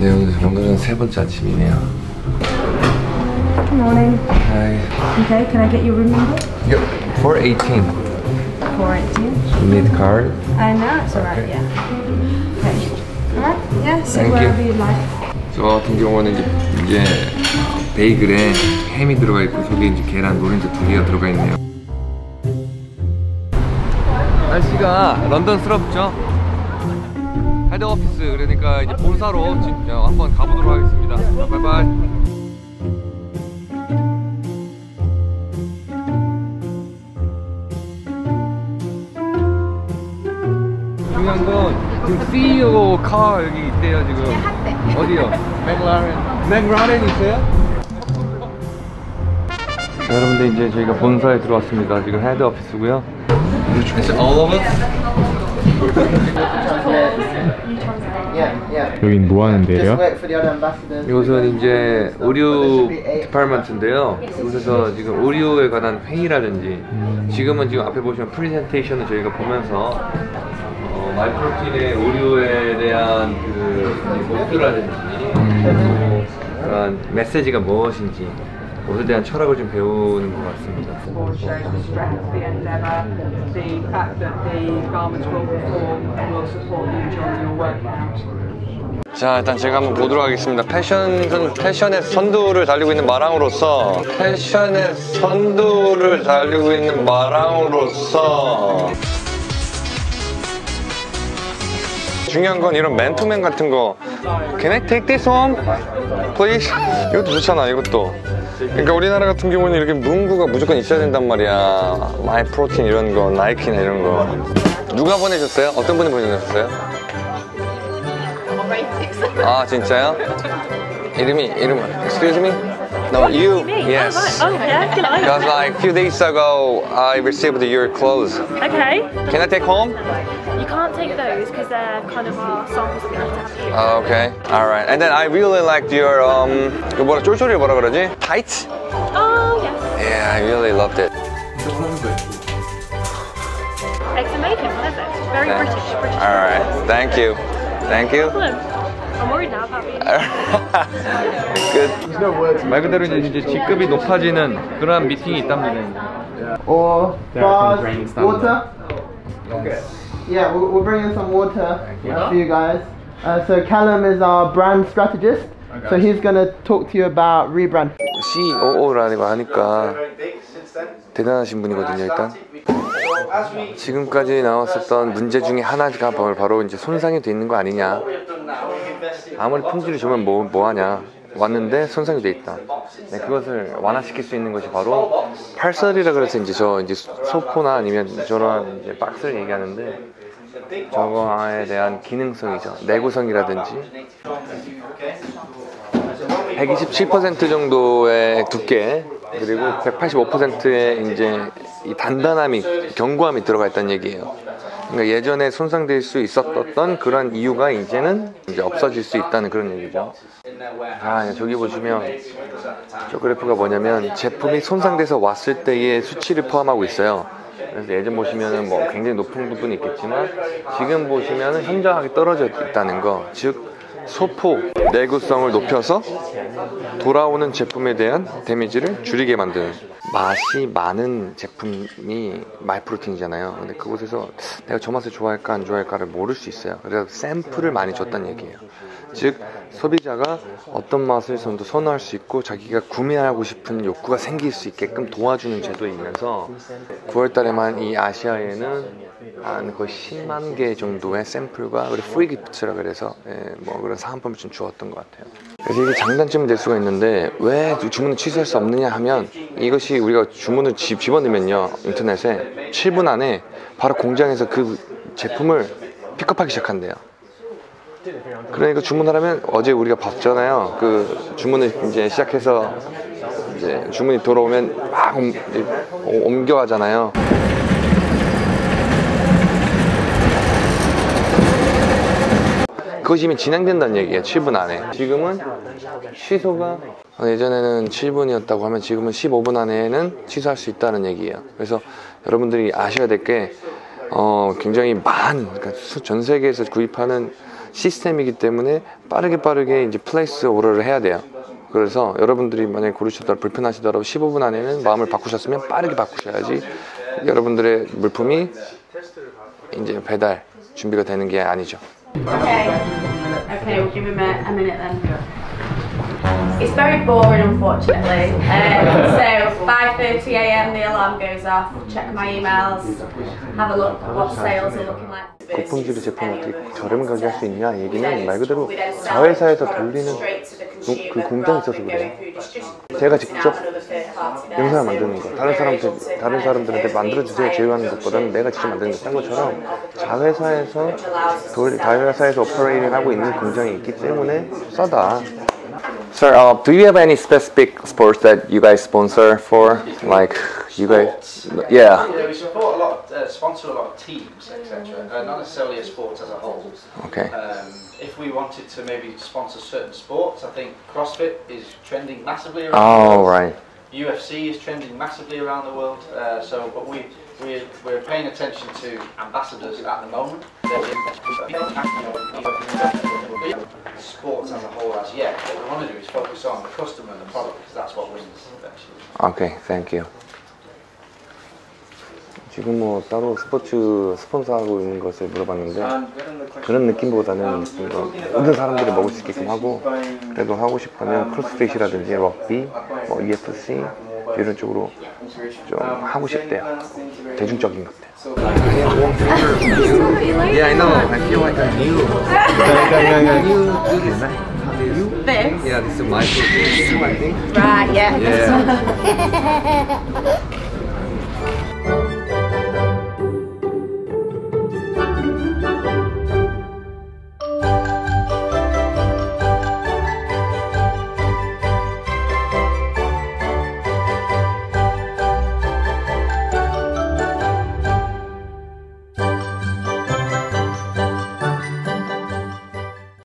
네 오늘 런던은 세 번째 아침이네요. Good morning. Hi. Okay, can I get your room number? Yep. 418. 418. You need card? I know, it's alright, Okay. yeah. Okay. Alright, yeah, sit Thank wherever you. you'd like. 저 같은 경우는 이제, 이제 베이글에 햄이 들어가 있고 속에 이제 계란 노른자 두 개가 들어가 있네요. 날씨가 런던스럽죠? head office 그러니까 이제 본사로 진짜 한번 가보도록 하겠습니다. 바이바이. 중요한 건 지금 CEO car 여기 있대요 지금. 어디요? 맥라렌. 맥라렌 있어요? 자, 여러분들 이제 저희가 본사에 들어왔습니다. 지금 head office고요. It's all of us. 여긴 뭐 하는 데요? 이곳은 이제 의류 디파트먼트인데요. 이곳에서 지금 의류에 관한 회의라든지 지금은 지금 앞에 보시면 프레젠테이션을 저희가 보면서 어, 마이프로틴의 의류에 대한 그 목표라든지 또 그런 메시지가 무엇인지 그것에 대한 철학을 좀 배우는 것 같습니다. 자 일단 제가 한번 보도록 하겠습니다 패션, 선- 패션의 선두를 달리고 있는 마랑으로서 패션의 선두를 달리고 있는 마랑으로서 중요한 건 이런 맨투맨 같은 거 Can I take this home? Please? 이것도 좋잖아 이것도 그러니까 우리나라 같은 경우는 이렇게 문구가 무조건 있어야 된단 말이야 마이 프로틴 이런 거 나이키나 이런 거 누가 보내셨어요? 어떤 분이 보내셨어요? 아 진짜요? 이름이 이름 Excuse me? No, you. Yes. Oh, yeah, good night. Because like a few days ago, I received your clothes. Okay. Can I take home? You can't take those because they're kind of our songs that we have to have here. Ah, okay. All right. And then I really liked your um, 그 뭐라 쫄쫄이 뭐라 그러지? Tights? Oh, yes. Yeah, I really loved it. Eggs and bacon, perfect. Very Okay. British, British. All right. Thank you. Thank you. Look, I'm worried now about being. Good. 말 그대로 이제 직급이 높아지는 그러한 미팅이 있답니다. Or There are some bars, drinks down water. Okay. Yeah, we'll, we'll bring in some water uh, for you guys. Uh, so Callum is our brand strategist. So he's gonna talk to you about rebrand. COO라고 하니까 대단하신 분이거든요 일단 지금까지 나왔었던 문제 중에 하나가 바로, 바로 이제 손상이 돼 있는 거 아니냐 아무리 품질이 좋으면 뭐, 뭐 하냐 왔는데 손상이 돼 있다 네, 그것을 완화시킬 수 있는 것이 바로 팔설이라 그래서 이제 저 이제 소포나 아니면 저런 이제 박스를 얘기하는데 저거에 대한 기능성이죠 내구성이라든지 127% 정도의 두께 그리고 185%의 이제 이 단단함이 견고함이 들어가 있다는 얘기예요. 그러니까 예전에 손상될 수 있었던 그런 이유가 이제는 이제 없어질 수 있다는 그런 얘기죠. 아 저기 보시면 저 그래프가 뭐냐면 제품이 손상돼서 왔을 때의 수치를 포함하고 있어요. 그래서 예전 보시면은 뭐 굉장히 높은 부분이 있겠지만 지금 보시면은 현저하게 떨어져 있다는 거, 즉 소포 내구성을 높여서 돌아오는 제품에 대한 데미지를 줄이게 만드는 맛이 많은 제품이 마이프로틴이잖아요. 근데 그곳에서 내가 저 맛을 좋아할까 안 좋아할까를 모를 수 있어요. 그래서 샘플을 많이 줬다는 얘기예요. 즉 소비자가 어떤 맛을 선도 선호할 수 있고 자기가 구매하고 싶은 욕구가 생길 수 있게끔 도와주는 제도이면서 9월달에만 이 아시아에는 한 거의 10만 개 정도의 샘플과 그리고 free gift라 그래서 예, 뭐 그런 사은품을 좀 주었던 것 같아요. 그래서 이게 장단점이 될 수가 있는데 왜 주문을 취소할 수 없느냐 하면 이것이 우리가 주문을 집, 집어넣으면요 인터넷에 7분 안에 바로 공장에서 그 제품을 픽업하기 시작한대요. 그러니까 주문을 하면 어제 우리가 봤잖아요. 그 주문을 이제 시작해서 이제 주문이 들어오면 막 옮, 옮겨가잖아요. 그것이 이미 진행된다는 얘기예요. 7분 안에. 지금은 취소가 어, 예전에는 7분이었다고 하면 지금은 15분 안에는 취소할 수 있다는 얘기예요. 그래서 여러분들이 아셔야 될게 어, 굉장히 많은 그러니까 수- 전 세계에서 구입하는 시스템이기 때문에 빠르게 빠르게 이제 플레이스 오더를 해야 돼요. 그래서 여러분들이 만약에 고르시더라도 불편하시더라도 15분 안에는 마음을 바꾸셨으면 빠르게 바꾸셔야지 여러분들의 물품이 이제 배달 준비가 되는 게 아니죠. Okay. Okay, we'll give him a, a minute then. It's very boring, unfortunately. Um, so 5:30 a.m. the alarm goes off. Check my emails. Have a look at what sales are looking like. 고품질의 제품을 어떻게 저렴 가게 할 수 있냐 얘기는 말 그대로 자회사에서 돌리는 그 공장이 있어서 그래요. 제가 직접 영상을 만드는 거 다른 사람들 다른 사람들한테 만들어 주세요 제휴하는 것보다는 내가 직접 만드는 게딴 것처럼 자회사에서 돌 자회사에서 오퍼레이팅 하고 있는 공장이 있기 때문에 싸다. Sir, uh, do you have any specific sports that you guys sponsor for? Like you guys, yeah. Yeah, we support a lot, uh, sponsor a lot of teams, etc. Uh, not necessarily a sport as a whole. Okay. Um, if we wanted to maybe sponsor certain sports, I think CrossFit is trending massively around the Oh world. right. UFC is trending massively around the world. Uh, so, but we we're, we're paying attention to ambassadors at the moment. Sports as a whole, as yet, what we want to do is focus on the customer and the product because that's what wins eventually. Okay, thank you. 지금 뭐 따로 스포츠 스폰서하고 있는 것을 물어봤는데 그런 느낌보다는 뭐 모든 사람들이 먹을 수 있게끔 하고 그래도 하고 싶으면 크로스핏이라든지 럭비, 뭐 EFC 이런 쪽으로 좀 하고 싶대요. 대중적인 것들. Yeah, I know. I feel like a new. new do this. This? Yeah, this is my think. Right, yeah. Yeah.